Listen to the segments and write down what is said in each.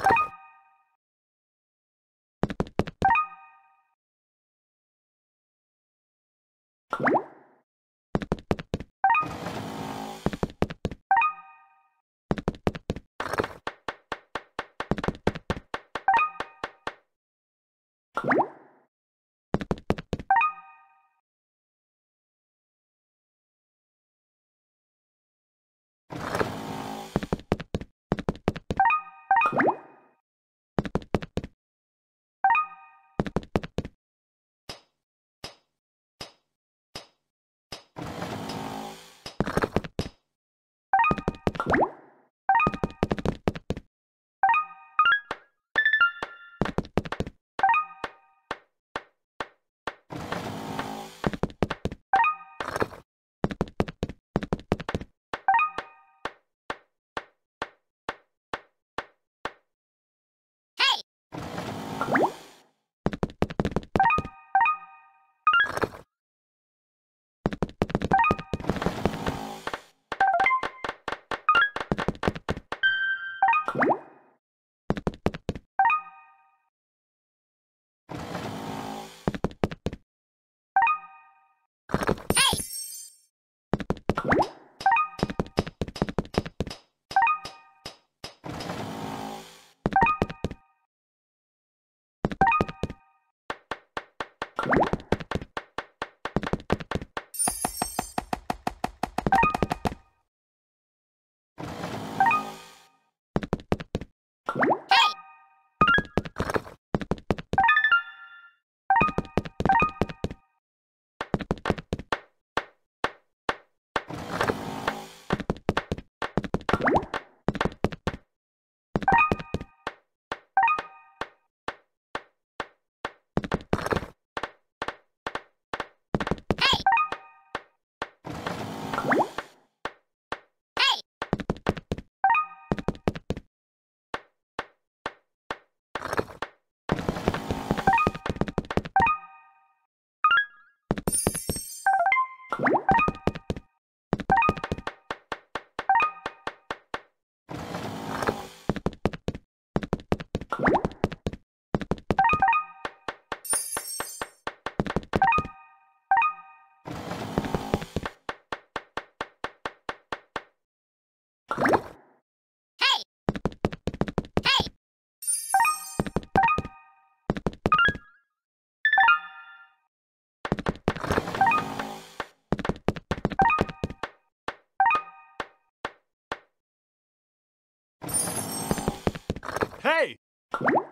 you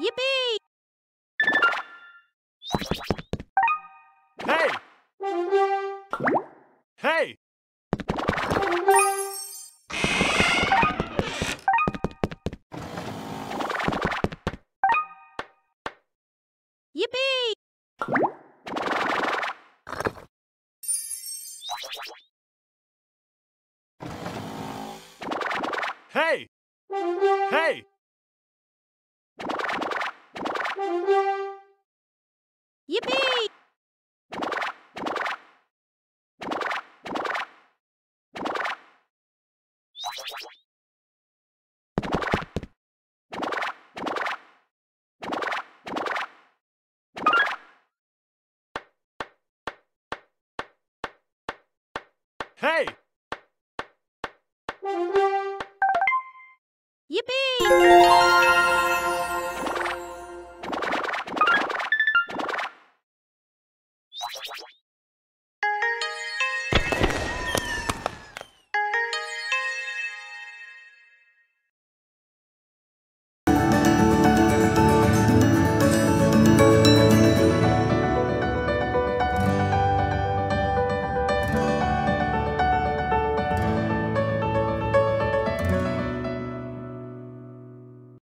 Yippee! Hey! Hey! Yippee! Hey! Yippee! Hey! Yippee!